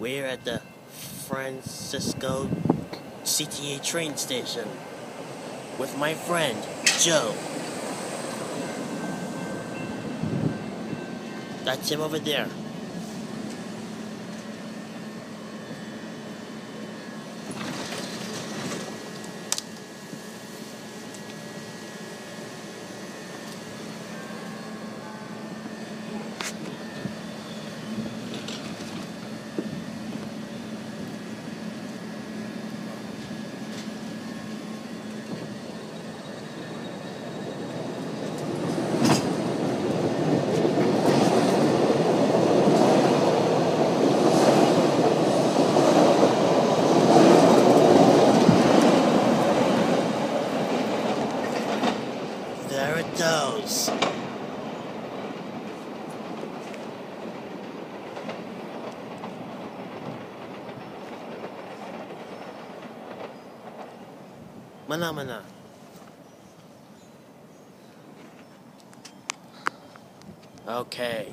We're at the Francisco CTA train station with my friend Joe. That's him over there. Goes. Mana mana. Okay.